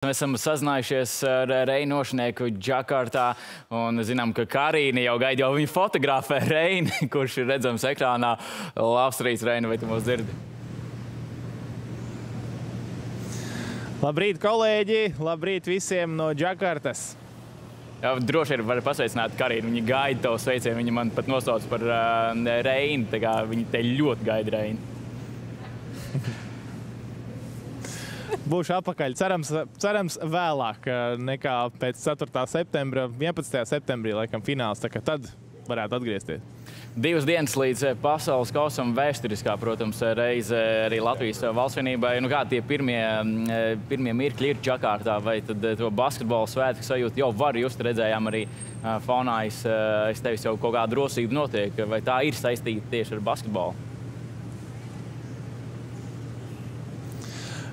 Mēs esam sazinājušies ar Reinošnieku Džakartā un zinām, ka Karīna jau gaida jau viņu fotografē Reini, kurš ir redzams ekrānā. Labs rīts, Reina, vai tu mūs dzirdi? Labrīt, kolēģi! Labrīt visiem no Džakartas! Jā, droši vien var pasveicināt Karīnu. Viņa gaida tavu sveicienu. Viņa man pat nosauc par uh, Reini. Tā kā viņa te ļoti gaida Reini. Būšu atpakaļ. Cerams, cerams vēlāk nekā pēc 4. septembra, 11. septembrī, laikam, fināls. Tad varētu atgriezties. Divas dienas līdz pasaules kausam vēsturiskā, protams, reize arī Latvijas valstsvienībai. Nu, kā tie pirmie, pirmie mirkļi ir Čakārtā, vai tad to basketbola svētku sajūtu jau var just redzējām arī fonā. Es, es tevis jau kaut kāda drosība notiek, vai tā ir saistīta tieši ar basketbolu?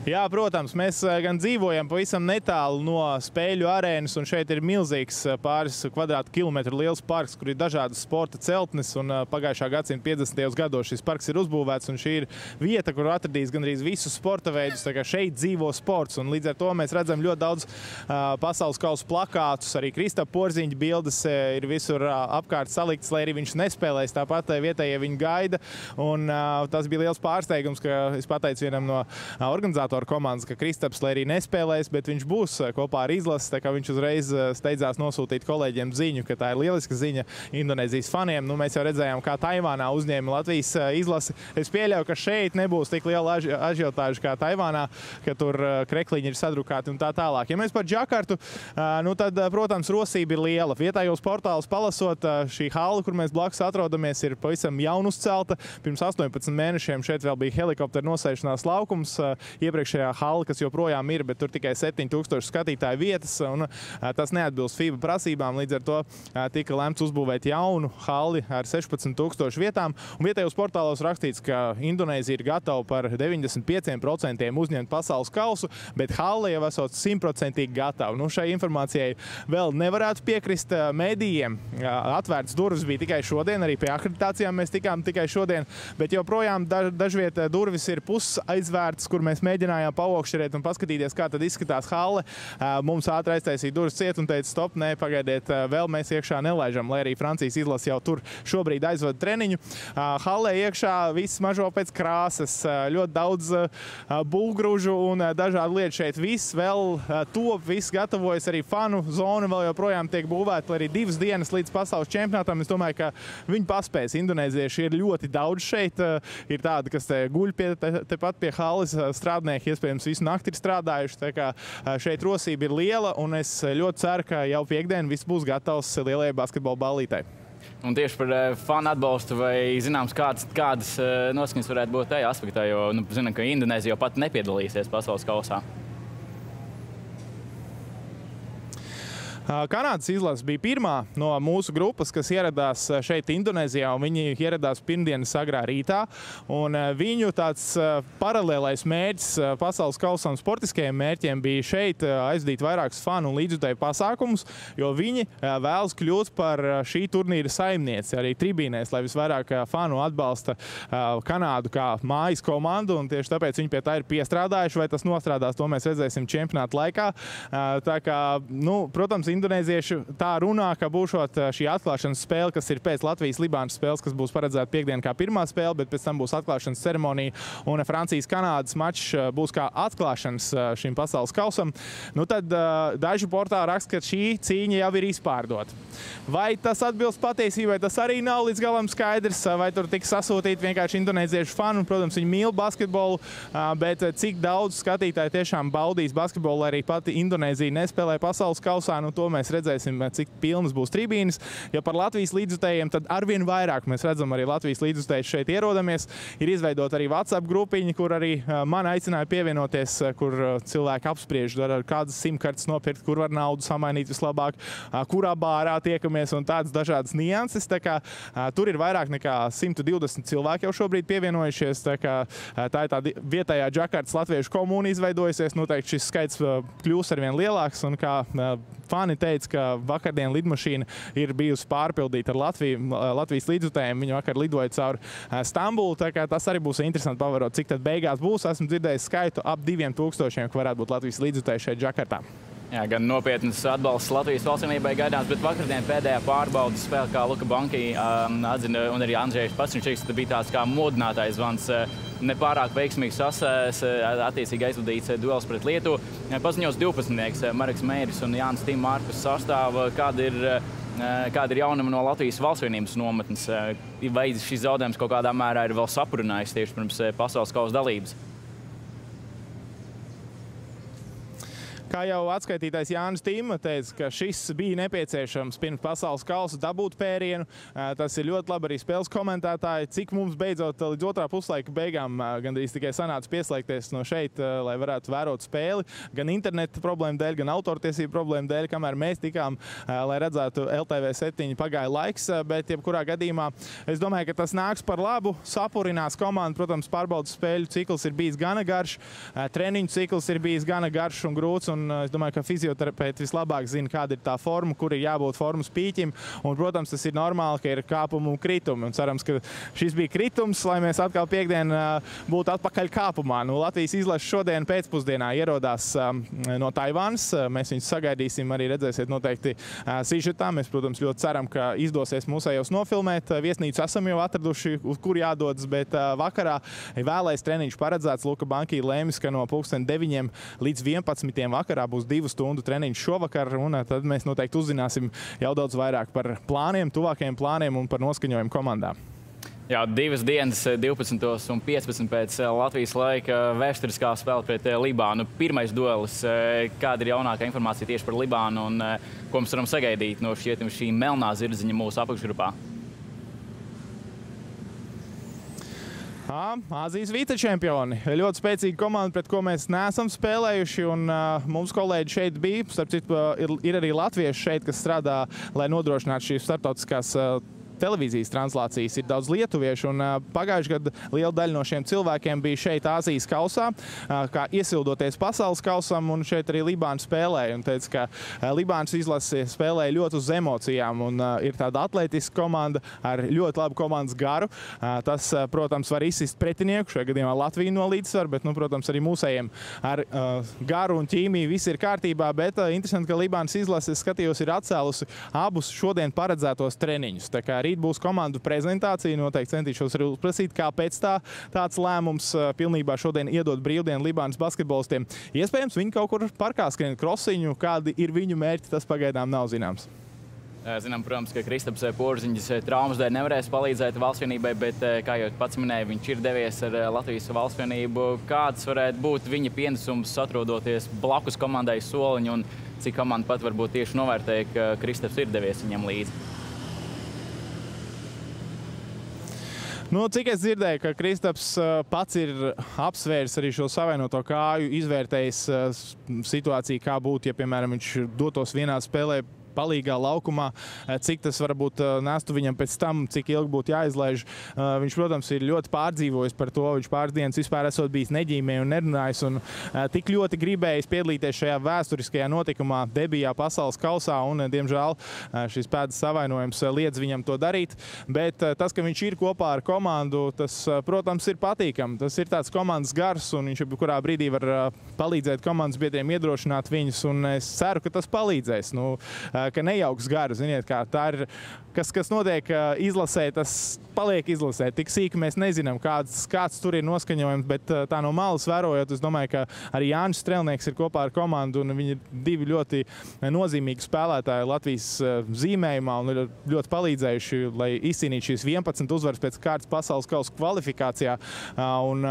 Jā, protams, mēs gan dzīvojam pavisam netālu no spēļu arēnas, un šeit ir milzīgs pāris kvadrātkilometru liels parks, kur ir dažādas sporta celtnes. Pagājušā gadsimta 50. gados šis parks ir uzbūvēts, un šī ir vieta, kur atradīs gandrīz visus sporta veidus. Šeit dzīvo sports, un līdz ar to mēs redzam ļoti daudz pasaules kausa plakātus. Arī Kristapa Porziņa bildes ir visur apkārt saliktas, lai arī viņš nespēlēs. Tāpat vietējie viņu gaida, un tas bija liels pārsteigums, ka es pateicu vienam no organizatoriem, koordinatoru komandas, ka Kristaps, lai arī nespēlēs, bet viņš būs eh, kopā ar izlasi. Tā kā viņš uzreiz eh, steidzās nosūtīt kolēģiem ziņu, ka tā ir lieliska ziņa Indonēzijas faniem. Nu, mēs jau redzējām, kā Taivānā uzņēma Latvijas eh, izlasi. Es pieļauju, ka šeit nebūs tik liela ažiotāža kā Taivānā, ka tur krekliņi ir sadrukāti un tā tālāk. Ja mēs par Džakartu, nu tad, protams, rosība ir liela. Vietējos portālus palasot, šī hala, kur mēs blakus atrodamies, ir pavisam jaunu uzcelta. Pirms 18 mēnešiem šeit vēl bija helikoptera nosēšanās laukums. Iepriekš iepriekšējā hala, kas joprojām ir, bet tur tikai 7000 skatītāju vietas. Un, tas neatbilst FIBA prasībām. Līdz ar to tika lemts uzbūvēt jaunu halli ar 16,000 vietām. Un vietējos portālos rakstīts, ka Indonēzija ir gatava par 95% uzņemt pasaules kausu, bet halle jau esot simtprocentīgi gatava. Nu, šai informācijai vēl nevarētu piekrist medijiem. Atvērts durvis bija tikai šodien, arī pie akreditācijām mēs tikām tikai šodien, bet joprojām dažviet durvis ir pusaizvērtas, kur mēs mēģinām mēģinājām paokšķerēt un paskatīties, kā tad izskatās halle. Mums ātri aiztaisīja durvis ciet un teica, stop, nē, pagaidiet, vēl mēs iekšā nelaižam, lai arī Francijas izlase jau tur šobrīd aizvada treniņu. Hallē iekšā viss mažo pēc krāsas, ļoti daudz bulgružu un dažādu lietu šeit. Viss vēl top, viss gatavojas, arī fanu zona vēl joprojām tiek būvēta, lai arī divas dienas līdz pasaules čempionātam. Es domāju, ka viņi paspēs. Indonēzieši ir ļoti daudz šeit. Ir tādi, kas te guļ pie, te, tepat pie halles strādnieki iespējams visu nakti ir strādājuši. Tā kā šeit rosība ir liela, un es ļoti ceru, ka jau piekdien viss būs gatavs lielajai basketbola ballītei. Un tieši par fanu atbalstu, vai zināms, kādas, kādas noskaņas varētu būt tajā aspektā, jo nu, zinām, ka Indonēzija jau pat nepiedalīsies pasaules kausā. Kanādas izlase bija pirmā no mūsu grupas, kas ieradās šeit, Indonēzijā. Viņi ieradās pirmdienas agrā rītā. Viņu tāds paralēlais mērķis pasaules kausam sportiskajiem mērķiem bija šeit aizdīt vairākus fanu un līdzjutēju pasākumus, jo viņi vēlas kļūt par šī turnīra saimnieci arī tribīnēs, lai visvairāk fanu atbalsta Kanādu kā mājas komandu. Tieši tāpēc viņi pie tā ir piestrādājuši. Vai tas nostrādās, to mēs redzēsim čempionāta laikā. Tā kā, nu, protams, indonēzieši tā runā, ka būšot šī atklāšanas spēle, kas ir pēc Latvijas-Libānas spēles, kas būs paredzēta piekdien kā pirmā spēle, bet pēc tam būs atklāšanas ceremonija un Francijas-Kanādas mačs būs kā atklāšanas šim pasaules kausam. Nu, tad daži portāli raksta, ka šī cīņa jau ir izpārdota. Vai tas atbilst patiesībai, tas arī nav līdz galam skaidrs, vai tur tiks sasūtīti vienkārši indonēziešu fani. Protams, viņi mīl basketbolu, bet cik daudz skatītāji tiešām baudīs basketbolu, arī pati Indonēzija nespēlē pasaules kausā, nu to to mēs redzēsim, cik pilnas būs tribīnes. Ja par Latvijas līdzjutējiem, tad arvien vairāk mēs redzam arī Latvijas līdzjutējus šeit ierodamies. Ir izveidota arī WhatsApp grupiņa, kur arī man aicināja pievienoties, kur cilvēki apspriež, kādas simtkartes nopirkt, kur var naudu samainīt vislabāk, kurā bārā tiekamies un tādas dažādas nianses. Tā kā, tur ir vairāk nekā 120 cilvēki jau šobrīd pievienojušies. Tā, kā, tā ir tāda vietējā Džakartas latviešu komūna izveidojusies. Noteikti šis skaits kļūs arvien lielāks un kā fani teica, ka vakardien lidmašīna ir bijusi pārpildīta ar Latviju, Latvijas līdzjutējiem. Viņi vakar lidoja caur Stambulu. Tas arī būs interesanti pavērot, cik tad beigās būs. Esmu dzirdējis skaitu ap diviem tūkstošiem, ka varētu būt Latvijas līdzjutēji šeit Džakartā. Jā, gan nopietnas atbalsts Latvijas valstsvienībai gaidāms, bet vakardien pēdējā pārbaudas spēle, kā Luka Banki um, atzina, un arī Andrzejs viņš teiks, bija tāds kā modinātais zvans. Nepārāk veiksmīgi sasēs, attiecīgi aizvadīts duels pret Lietuvu. Paziņos 12. Marks Mēris un Jānis Tīmārkus sastāv. Kāda ir kāda ir jaunuma no Latvijas valstsvienības nometnes. Vai šis zaudējums kaut kādā mērā ir vēl sapurinājis tieši pirms pasaules kausa dalības? Kā jau atskaitītais Jānis Tīma teica, ka šis bija nepieciešams pirms pasaules kausa dabūt pērienu. Tas ir ļoti labi arī spēles komentētāji. Cik mums beidzot līdz otrā puslaika beigām gandrīz tikai sanāca pieslēgties no šeit, lai varētu vērot spēli. Gan interneta problēmu dēļ, gan autortiesību problēmu dēļ, kamēr mēs tikām, lai redzētu LTV 7 pagāja laiks. Bet, jebkurā gadījumā, es domāju, ka tas nāks par labu. Sapurinās komanda, protams, pārbaudas spēļu cikls ir bijis gana garš, treniņu cikls ir bijis gana garš un grūts. Un es domāju, ka fizioterapeiti vislabāk zina, kāda ir tā forma, kur ir jābūt formas pīķim. Un, protams, tas ir normāli, ka ir kāpumi un kritumi. Un cerams, ka šis bija kritums, lai mēs atkal piekdien būtu atpakaļ kāpumā. Nu, Latvijas izlase šodien pēcpusdienā ierodās no Taivānas. Mēs viņus sagaidīsim, arī redzēsiet noteikti sižetā. Mēs, protams, ļoti ceram, ka izdosies mūsējos nofilmēt. Viesnīcu esam jau atraduši, uz kur jādodas, bet vakarā vēlais treniņš paredzēts. Luka Banki lēmis, ka no pulksten 9 līdz 11 vakarā būs divu stundu treniņš šovakar, un eh, tad mēs noteikti uzzināsim jau daudz vairāk par plāniem, tuvākajiem plāniem un par noskaņojumu komandā. Jā, divas dienas, 12 eh, un 15 pēc eh, Latvijas laika vēsturiskā spēle pret Libānu. Pirmais duelis, kāda ir jaunākā informācija tieši par Libānu un ko mēs varam sagaidīt no šķietam šī melnā zirdziņa mūsu apakšgrupā? Azijas vicečempioni. Ļoti spēcīga komanda, pret ko mēs neesam spēlējuši. Un, uh, mums kolēģi šeit bija. Starp citu, ir, ir arī latvieši šeit, kas strādā, lai nodrošinātu šīs starptautiskās uh, televīzijas translācijas ir daudz lietuviešu. Un, Pagājušajā gadā liela daļa no šiem cilvēkiem bija šeit Āzijas kausā, kā iesildoties pasaules kausam, un šeit arī Libāna spēlēja. Un teica, ka Libānas izlase spēlēja ļoti uz emocijām, un ir tāda atletiska komanda ar ļoti labu komandas garu. Tas, protams, var izsist pretinieku, šajā gadījumā Latviju no līdzsvaru, bet, nu, protams, arī mūsējiem ar garu un ķīmiju viss ir kārtībā. Bet interesanti, ka Libānas izlase, skatījos, ir atcēlusi abus šodien paredzētos treniņus rīt būs komandu prezentācija. Noteikti centīšos arī uzprasīt, kāpēc tā, tāds lēmums pilnībā šodien iedot brīvdienu Libānas basketbolistiem. Iespējams, viņi kaut kur parkā skrien krosiņu, kādi ir viņu mērķi, tas pagaidām nav zināms. Zinām, protams, ka Kristaps Porziņš traumas dēļ nevarēs palīdzēt valstsvienībai, bet, kā jau pats minēja, viņš ir devies ar Latvijas valstsvienību. Kāds varētu būt viņa pienesums atrodoties blakus komandai soliņu un cik komanda pat varbūt tieši novērtēja, ka Kristaps ir devies viņam līdzi? Nu, cik es dzirdēju, ka Kristaps pats ir apsvērs arī šo savienoto kāju, izvērtējis situāciju, kā būtu, ja, piemēram, viņš dotos vienā spēlē palīgā laukumā, eh, cik tas varbūt eh, nestu viņam pēc tam, cik ilgi būtu jāizlaiž. Eh, viņš, protams, ir ļoti pārdzīvojis par to. Viņš pāris dienas vispār esot bijis neģīmē un nerunājis un tik ļoti gribējis piedalīties šajā vēsturiskajā notikumā, debijā pasaules kausā un, diemžēl, šis pēdas savainojums liedz viņam to darīt. Bet tas, ka viņš ir kopā ar komandu, tas, protams, ir patīkami. Tas ir tāds komandas gars un viņš jebkurā brīdī var palīdzēt komandas biedriem iedrošināt viņus un es ceru, ka tas palīdzēs. Nu, ka nejauks garu. Ziniet, kā tā ir, kas, kas notiek izlasē, tas paliek izlasē. Tik sīki mēs nezinām, kāds, kāds tur ir noskaņojums, bet tā no malas vērojot, es domāju, ka arī Jānis Strelnieks ir kopā ar komandu, un viņi ir divi ļoti nozīmīgi spēlētāji Latvijas zīmējumā un ir ļoti palīdzējuši, lai izcīnītu šīs 11 uzvaras pēc kārtas pasaules kausa kvalifikācijā. Un,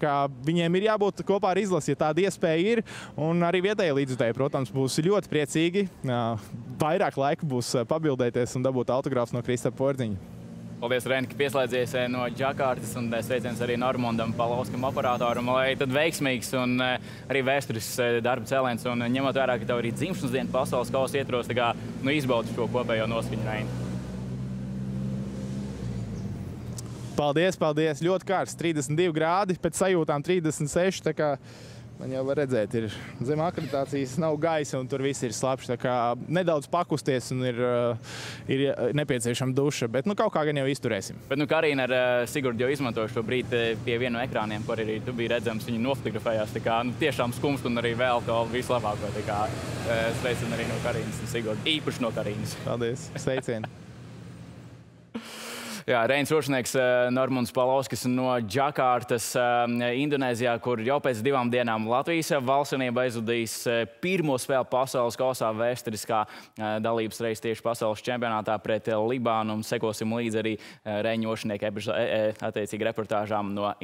kā, viņiem ir jābūt kopā ar izlasi, ja tāda iespēja ir, un arī vietējie līdzutēji, protams, būs ļoti priecīgi vairāk laika būs eh, pabildēties un dabūt autogrāfus no Krista Porziņa. Paldies, Reni, ka pieslēdzies eh, no Džakartas un eh, sveiciens arī Normandam Palovskam operatoram, lai tad veiksmīgs un arī vēsturisks darba cēliens un ņemot vērā, ka tev arī dzimšanas diena pasaules kausa ietros, tā kā nu, izbaudi šo kopējo noskaņu, Reni. Paldies, paldies. Ļoti kārsts. 32 grādi, pēc sajūtām 36. Man jau var redzēt, ir zem akreditācijas nav gaisa, un tur viss ir slapjš. Nedaudz pakusties, un ir, uh, ir nepieciešama duša. Bet nu, kaut kā gan jau izturēsim. Bet, nu, Karina ar uh, Sigurdu jau izmantoju šo brīdi pie viena no ekrāniem, kur arī tu biji redzams. Viņa nofotografējās. Kā nu, tiešām skumst un arī vēl to vislabāko. Sveicam arī no Karinas un Sigurda. Īpaši no Karinas. Paldies! Sveicieni! Jā, Reins Rošnieks, eh, Normons Palovskis no Džakārtas, eh, Indonēzijā, kur jau pēc divām dienām Latvijas valstsvienība aizvadīs eh, pirmo spēli pasaules kausā vēsturiskā dalības reizes tieši pasaules čempionātā pret Libānu. Sekosim līdzi arī Reņa Rošnieka attiecīgi reportāžām no